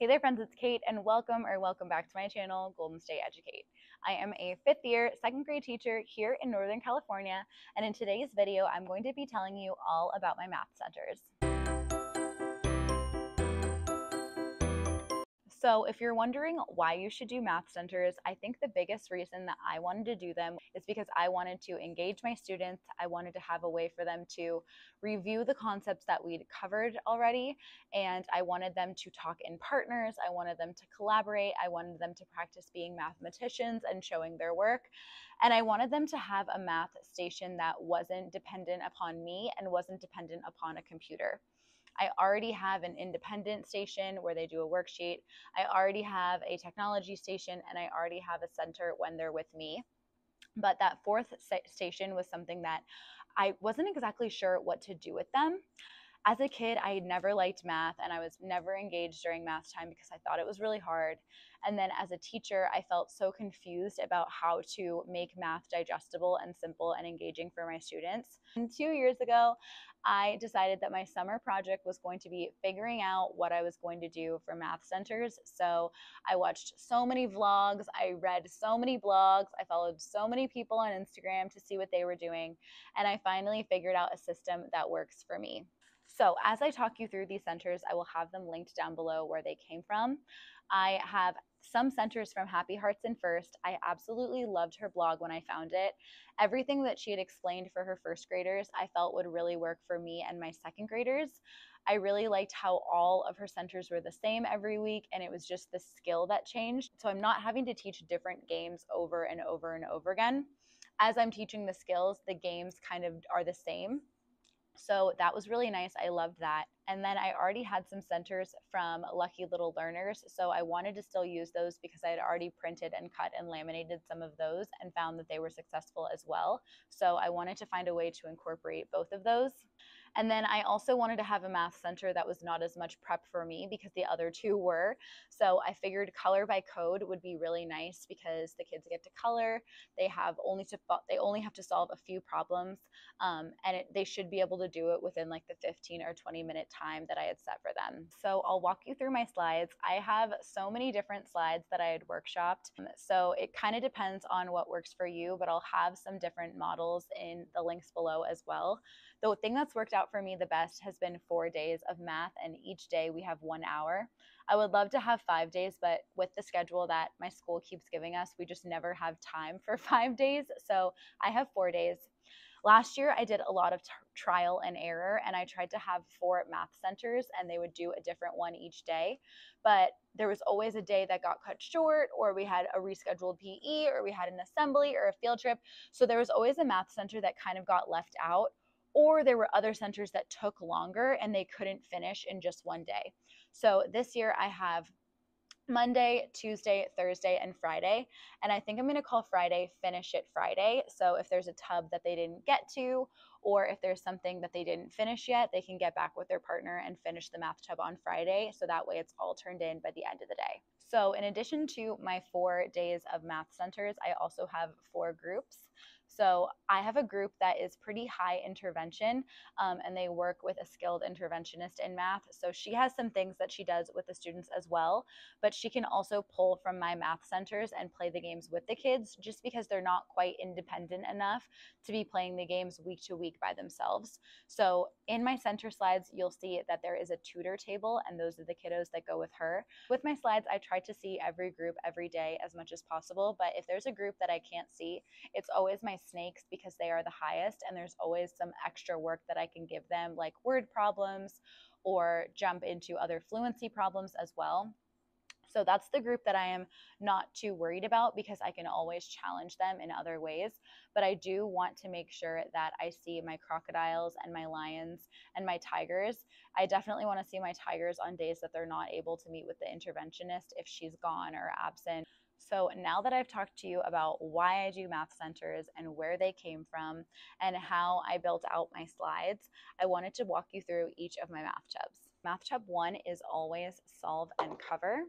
Hey there friends, it's Kate and welcome or welcome back to my channel, Golden State Educate. I am a fifth year second grade teacher here in Northern California and in today's video I'm going to be telling you all about my math centers. So, if you're wondering why you should do math centers, I think the biggest reason that I wanted to do them is because I wanted to engage my students. I wanted to have a way for them to review the concepts that we'd covered already, and I wanted them to talk in partners. I wanted them to collaborate. I wanted them to practice being mathematicians and showing their work. And I wanted them to have a math station that wasn't dependent upon me and wasn't dependent upon a computer. I already have an independent station where they do a worksheet. I already have a technology station and I already have a center when they're with me. But that fourth station was something that I wasn't exactly sure what to do with them. As a kid, I had never liked math and I was never engaged during math time because I thought it was really hard. And then as a teacher, I felt so confused about how to make math digestible and simple and engaging for my students. And two years ago, I decided that my summer project was going to be figuring out what I was going to do for math centers. So I watched so many vlogs, I read so many blogs, I followed so many people on Instagram to see what they were doing, and I finally figured out a system that works for me. So, as I talk you through these centers, I will have them linked down below where they came from. I have some centers from Happy Hearts in First. I absolutely loved her blog when I found it. Everything that she had explained for her first graders, I felt would really work for me and my second graders. I really liked how all of her centers were the same every week and it was just the skill that changed. So I'm not having to teach different games over and over and over again. As I'm teaching the skills, the games kind of are the same. So that was really nice. I loved that. And then I already had some centers from Lucky Little Learners. So I wanted to still use those because I had already printed and cut and laminated some of those and found that they were successful as well. So I wanted to find a way to incorporate both of those. And then I also wanted to have a math center that was not as much prep for me because the other two were. So I figured color by code would be really nice because the kids get to color. They have only to they only have to solve a few problems, um, and it, they should be able to do it within like the 15 or 20 minute time that I had set for them. So I'll walk you through my slides. I have so many different slides that I had workshopped. So it kind of depends on what works for you, but I'll have some different models in the links below as well. The thing that's worked out for me the best has been four days of math, and each day we have one hour. I would love to have five days, but with the schedule that my school keeps giving us, we just never have time for five days. So I have four days. Last year, I did a lot of t- trial and error, and I tried to have four math centers, and they would do a different one each day. But there was always a day that got cut short, or we had a rescheduled PE, or we had an assembly or a field trip. So there was always a math center that kind of got left out or there were other centers that took longer and they couldn't finish in just one day. So this year I have Monday, Tuesday, Thursday, and Friday. And I think I'm going to call Friday Finish It Friday. So if there's a tub that they didn't get to, or if there's something that they didn't finish yet, they can get back with their partner and finish the math tub on Friday. So that way it's all turned in by the end of the day. So, in addition to my four days of math centers, I also have four groups. So I have a group that is pretty high intervention um, and they work with a skilled interventionist in math. So she has some things that she does with the students as well, but she can also pull from my math centers and play the games with the kids just because they're not quite independent enough to be playing the games week to week by themselves. So in my center slides, you'll see that there is a tutor table and those are the kiddos that go with her. With my slides, I try to see every group every day as much as possible, but if there's a group that I can't see, it's always my snakes because they are the highest and there's always some extra work that I can give them like word problems or jump into other fluency problems as well. So that's the group that I am not too worried about because I can always challenge them in other ways. But I do want to make sure that I see my crocodiles and my lions and my tigers. I definitely want to see my tigers on days that they're not able to meet with the interventionist if she's gone or absent. So now that I've talked to you about why I do math centers and where they came from and how I built out my slides, I wanted to walk you through each of my math tubs. Math tub one is always solve and cover.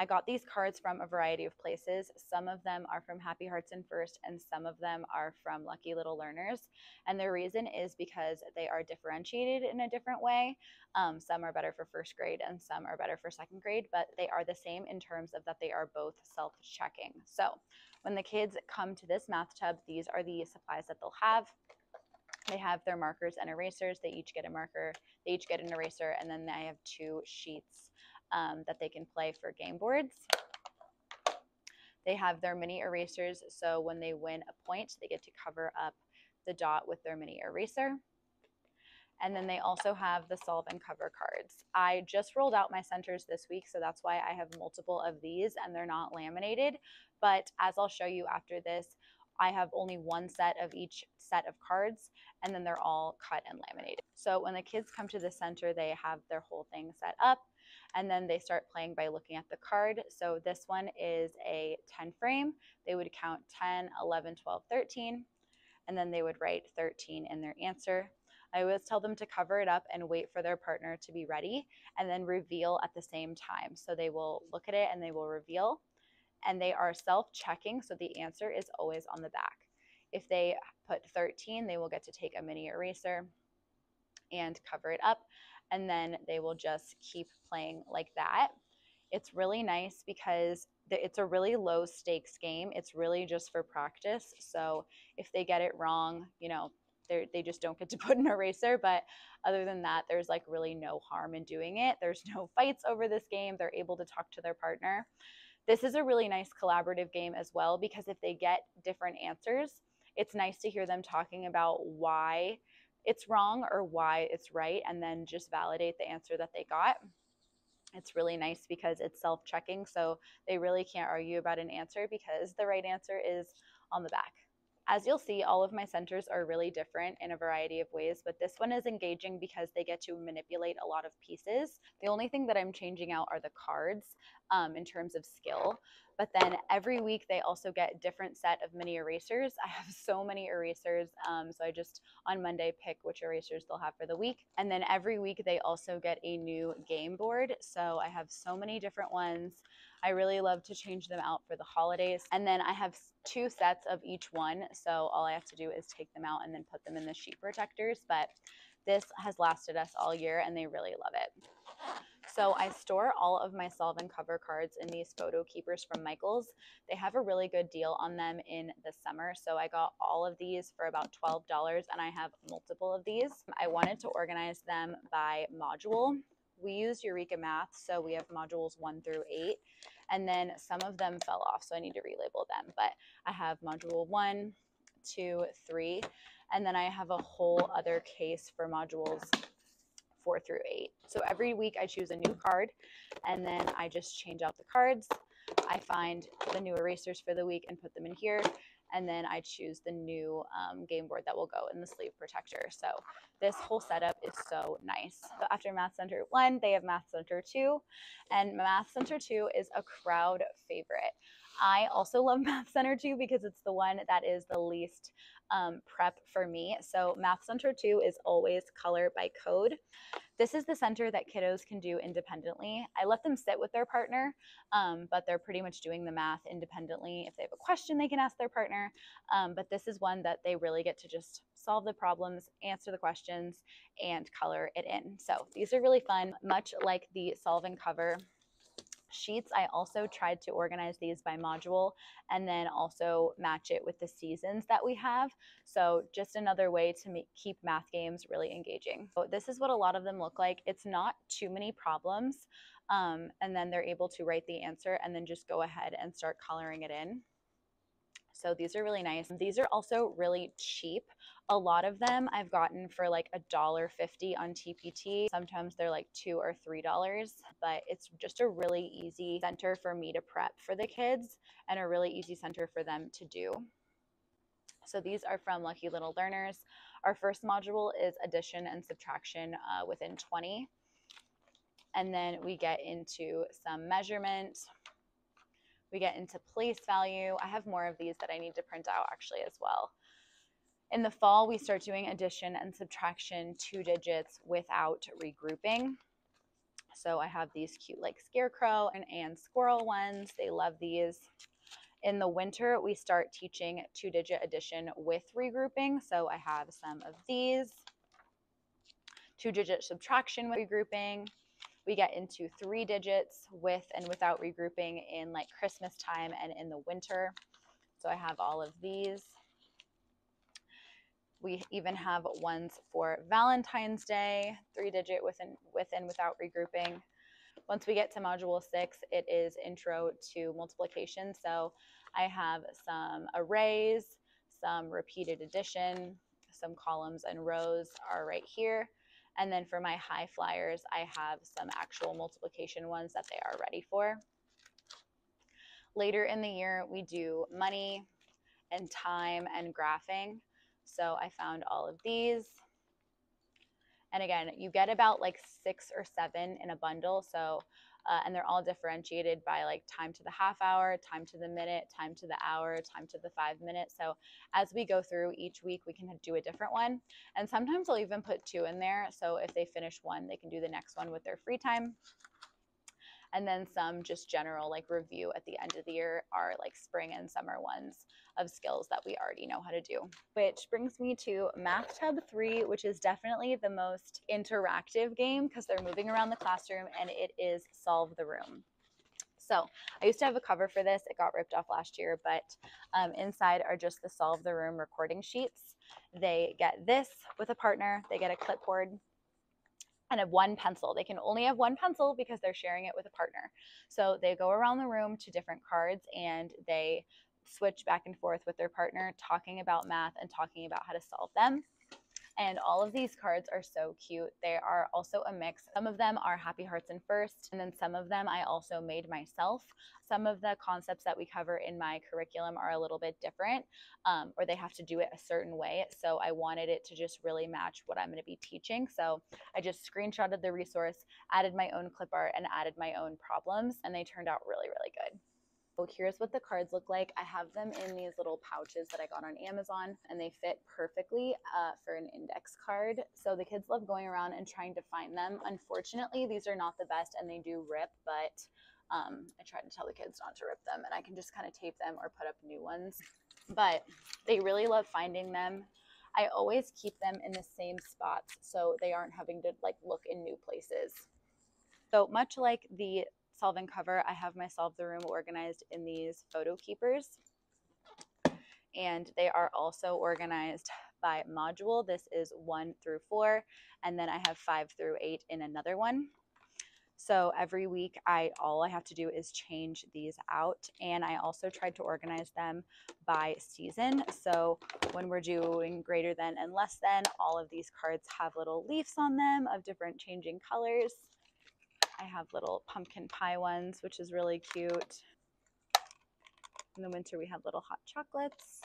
I got these cards from a variety of places. Some of them are from Happy Hearts in First, and some of them are from Lucky Little Learners. And the reason is because they are differentiated in a different way. Um, some are better for first grade and some are better for second grade, but they are the same in terms of that they are both self checking. So when the kids come to this math tub, these are the supplies that they'll have. They have their markers and erasers. They each get a marker, they each get an eraser, and then they have two sheets um, that they can play for game boards. They have their mini erasers, so when they win a point, they get to cover up the dot with their mini eraser. And then they also have the solve and cover cards. I just rolled out my centers this week, so that's why I have multiple of these and they're not laminated. But as I'll show you after this, I have only one set of each set of cards and then they're all cut and laminated. So when the kids come to the center, they have their whole thing set up and then they start playing by looking at the card. So this one is a 10 frame. They would count 10, 11, 12, 13, and then they would write 13 in their answer. I always tell them to cover it up and wait for their partner to be ready and then reveal at the same time. So they will look at it and they will reveal. And they are self checking, so the answer is always on the back. If they put 13, they will get to take a mini eraser and cover it up and then they will just keep playing like that. It's really nice because it's a really low stakes game. It's really just for practice. So if they get it wrong, you know, they just don't get to put an eraser. But other than that, there's like really no harm in doing it. There's no fights over this game. They're able to talk to their partner. This is a really nice collaborative game as well because if they get different answers, it's nice to hear them talking about why it's wrong or why it's right and then just validate the answer that they got. It's really nice because it's self checking. So they really can't argue about an answer because the right answer is on the back. As you'll see, all of my centers are really different in a variety of ways, but this one is engaging because they get to manipulate a lot of pieces. The only thing that I'm changing out are the cards um, in terms of skill. But then every week they also get a different set of mini erasers. I have so many erasers. Um, so I just on Monday pick which erasers they'll have for the week. And then every week they also get a new game board. So I have so many different ones. I really love to change them out for the holidays. And then I have two sets of each one. So all I have to do is take them out and then put them in the sheet protectors. But this has lasted us all year and they really love it. So I store all of my solve and cover cards in these photo keepers from Michaels. They have a really good deal on them in the summer. So I got all of these for about $12 and I have multiple of these. I wanted to organize them by module. We use Eureka Math, so we have modules one through eight, and then some of them fell off, so I need to relabel them. But I have module one, two, three, and then I have a whole other case for modules four through eight. So every week I choose a new card and then I just change out the cards. I find the new erasers for the week and put them in here. And then I choose the new um, game board that will go in the sleeve protector. So this whole setup is so nice. So after Math Center 1, they have Math Center 2. And Math Center 2 is a crowd favorite. I also love Math Center 2 because it's the one that is the least um, prep for me. So Math Center 2 is always color by code. This is the center that kiddos can do independently. I let them sit with their partner, um, but they're pretty much doing the math independently. If they have a question, they can ask their partner. Um, but this is one that they really get to just solve the problems, answer the questions, and color it in. So these are really fun, much like the solve and cover sheets, I also tried to organize these by module and then also match it with the seasons that we have. So just another way to make, keep math games really engaging. So this is what a lot of them look like. It's not too many problems. Um, and then they're able to write the answer and then just go ahead and start coloring it in. So these are really nice. These are also really cheap. A lot of them I've gotten for like a dollar fifty on TPT. Sometimes they're like two or three dollars, but it's just a really easy center for me to prep for the kids and a really easy center for them to do. So these are from Lucky Little Learners. Our first module is addition and subtraction uh, within 20. And then we get into some measurement, we get into place value. I have more of these that I need to print out actually as well. In the fall, we start doing addition and subtraction two digits without regrouping. So I have these cute like scarecrow and, and squirrel ones. They love these. In the winter, we start teaching two digit addition with regrouping. So I have some of these. Two digit subtraction with regrouping. We get into three digits with and without regrouping in like Christmas time and in the winter. So I have all of these. We even have ones for Valentine's Day, three digit within within without regrouping. Once we get to module six, it is intro to multiplication. So I have some arrays, some repeated addition, some columns and rows are right here. And then for my high flyers, I have some actual multiplication ones that they are ready for. Later in the year, we do money and time and graphing. So I found all of these. And again, you get about like six or seven in a bundle. So, uh, and they're all differentiated by like time to the half hour, time to the minute, time to the hour, time to the five minutes. So as we go through each week, we can do a different one. And sometimes I'll even put two in there. So if they finish one, they can do the next one with their free time and then some just general like review at the end of the year are like spring and summer ones of skills that we already know how to do. Which brings me to Math Tub 3, which is definitely the most interactive game because they're moving around the classroom and it is Solve the Room. So I used to have a cover for this. It got ripped off last year, but um, inside are just the Solve the Room recording sheets. They get this with a partner. They get a clipboard and have one pencil. They can only have one pencil because they're sharing it with a partner. So they go around the room to different cards and they switch back and forth with their partner, talking about math and talking about how to solve them. And all of these cards are so cute. They are also a mix. Some of them are Happy Hearts in First, and then some of them I also made myself. Some of the concepts that we cover in my curriculum are a little bit different, um, or they have to do it a certain way. So I wanted it to just really match what I'm going to be teaching. So I just screenshotted the resource, added my own clip art, and added my own problems, and they turned out really, really good. Here's what the cards look like. I have them in these little pouches that I got on Amazon and they fit perfectly uh, for an index card. So the kids love going around and trying to find them. Unfortunately, these are not the best and they do rip, but um, I try to tell the kids not to rip them and I can just kind of tape them or put up new ones. But they really love finding them. I always keep them in the same spots so they aren't having to like look in new places. So much like the solve and cover, I have my solve the room organized in these photo keepers. And they are also organized by module. This is one through four, and then I have five through eight in another one. So every week, I all I have to do is change these out, and I also tried to organize them by season. So when we're doing greater than and less than, all of these cards have little leaves on them of different changing colors. I have little pumpkin pie ones, which is really cute. In the winter, we have little hot chocolates.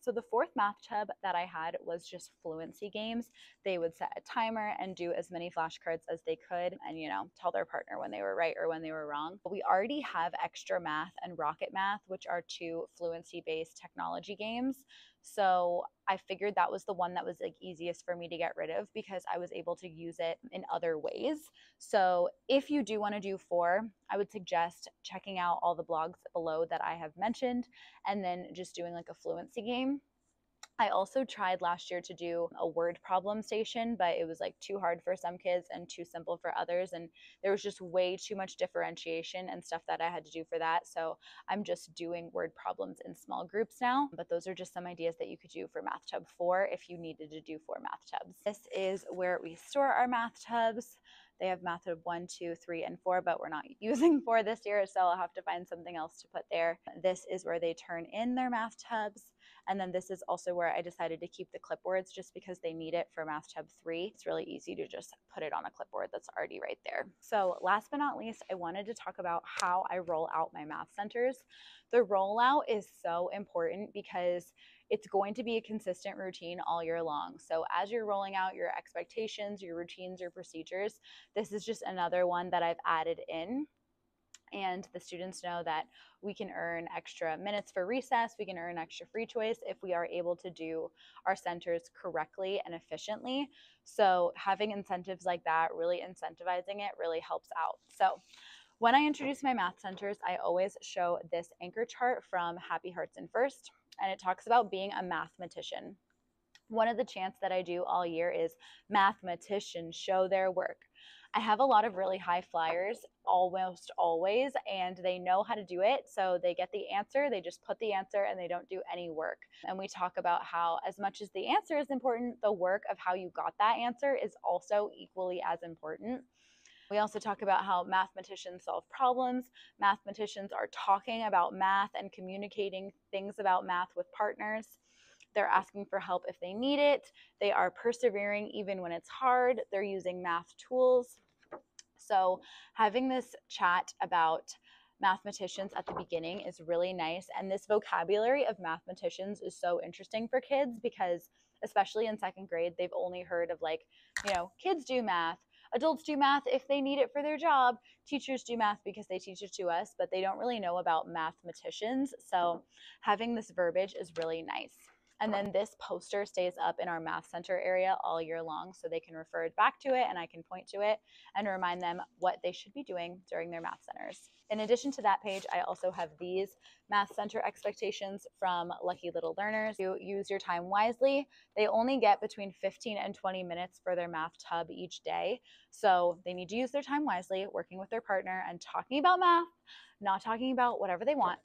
So the fourth math tub that I had was just fluency games. They would set a timer and do as many flashcards as they could and, you know, tell their partner when they were right or when they were wrong. But we already have XtraMath and rocket math, which are two fluency based technology games. So I figured that was the one that was like easiest for me to get rid of because I was able to use it in other ways. So if you do want to do four, I would suggest checking out all the blogs below that I have mentioned and then just doing like a fluency game. I also tried last year to do a word problem station, but it was like too hard for some kids and too simple for others. And there was just way too much differentiation and stuff that I had to do for that. So I'm just doing word problems in small groups now. But those are just some ideas that you could do for Math Tub 4 if you needed to do four math tubs. This is where we store our math tubs. They have math tub one, two, three, and four, but we're not using four this year, so I'll have to find something else to put there. This is where they turn in their math tubs. And then this is also where I decided to keep the clipboards just because they need it for Math Tub 3. It's really easy to just put it on a clipboard that's already right there. So last but not least, I wanted to talk about how I roll out my math centers. The rollout is so important because it's going to be a consistent routine all year long. So, as you're rolling out your expectations, your routines, your procedures, this is just another one that I've added in and the students know that we can earn extra minutes for recess, we can earn extra free choice if we are able to do our centers correctly and efficiently. So, having incentives like that, really incentivizing it, really helps out. So, when I introduce my math centers, I always show this anchor chart from Happy Hearts in First, and it talks about being a mathematician. One of the chants that I do all year is mathematicians show their work. I have a lot of really high flyers almost always, and they know how to do it. So they get the answer, they just put the answer, and they don't do any work. And we talk about how, as much as the answer is important, the work of how you got that answer is also equally as important. We also talk about how mathematicians solve problems. Mathematicians are talking about math and communicating things about math with partners. They're asking for help if they need it. They are persevering even when it's hard. They're using math tools. So, having this chat about mathematicians at the beginning is really nice. And this vocabulary of mathematicians is so interesting for kids because, especially in second grade, they've only heard of like, you know, kids do math, adults do math if they need it for their job, teachers do math because they teach it to us, but they don't really know about mathematicians. So, having this verbiage is really nice. And then this poster stays up in our math center area all year long so they can refer back to it and I can point to it and remind them what they should be doing during their math centers. In addition to that page, I also have these math center expectations from Lucky Little Learners. You use your time wisely. They only get between 15 and 20 minutes for their math tub each day. So they need to use their time wisely, working with their partner and talking about math, not talking about whatever they want.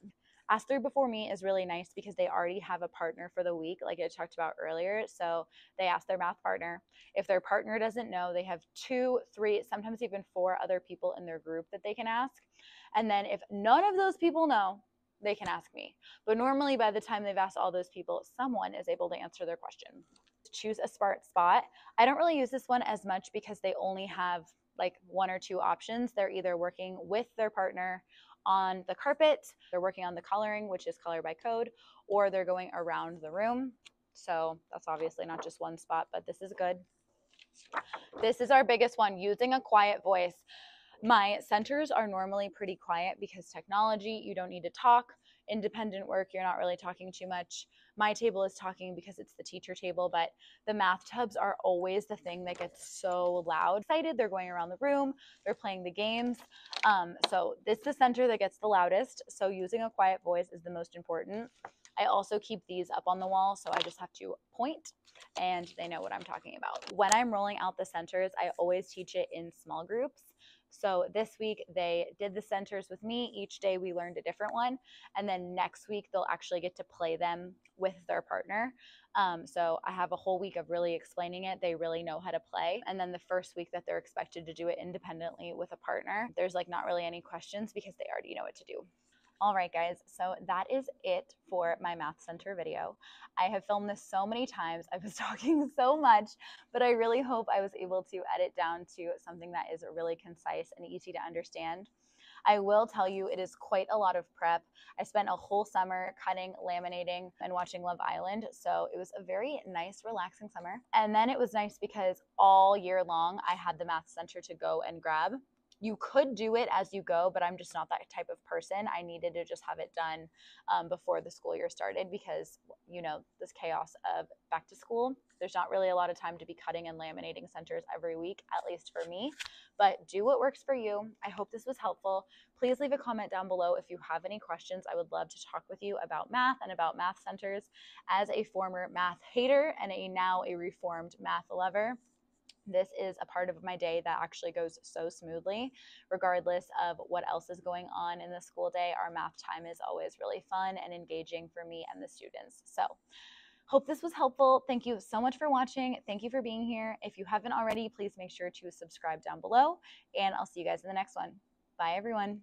Ask Three Before Me is really nice because they already have a partner for the week, like I talked about earlier. So they ask their math partner. If their partner doesn't know, they have two, three, sometimes even four other people in their group that they can ask. And then if none of those people know, they can ask me. But normally, by the time they've asked all those people, someone is able to answer their question. Choose a smart spot. I don't really use this one as much because they only have like one or two options. They're either working with their partner on the carpet, they're working on the coloring, which is color by code, or they're going around the room. So that's obviously not just one spot, but this is good. This is our biggest one, using a quiet voice. My centers are normally pretty quiet because technology, you don't need to talk. Independent work, you're not really talking too much. My table is talking because it's the teacher table, but the math tubs are always the thing that gets so loud. Excited, they're going around the room, they're playing the games. Um, so this is the center that gets the loudest. So using a quiet voice is the most important. I also keep these up on the wall, so I just have to point and they know what I'm talking about. When I'm rolling out the centers, I always teach it in small groups. So this week they did the centers with me. Each day we learned a different one. And then next week they'll actually get to play them with their partner. Um, so I have a whole week of really explaining it. They really know how to play. And then the first week that they're expected to do it independently with a partner, there's like not really any questions because they already know what to do. All right, guys, so that is it for my Math Center video. I have filmed this so many times. I was talking so much, but I really hope I was able to edit down to something that is really concise and easy to understand. I will tell you, it is quite a lot of prep. I spent a whole summer cutting, laminating, and watching Love Island. So it was a very nice, relaxing summer. And then it was nice because all year long, I had the Math Center to go and grab you could do it as you go, but I'm just not that type of person. I needed to just have it done um, before the school year started because, you know, this chaos of back to school, there's not really a lot of time to be cutting and laminating centers every week, at least for me. But do what works for you. I hope this was helpful. Please leave a comment down below if you have any questions. I would love to talk with you about math and about math centers. As a former math hater and a now a reformed math lover, this is a part of my day that actually goes so smoothly, regardless of what else is going on in the school day. Our math time is always really fun and engaging for me and the students. So, hope this was helpful. Thank you so much for watching. Thank you for being here. If you haven't already, please make sure to subscribe down below, and I'll see you guys in the next one. Bye, everyone.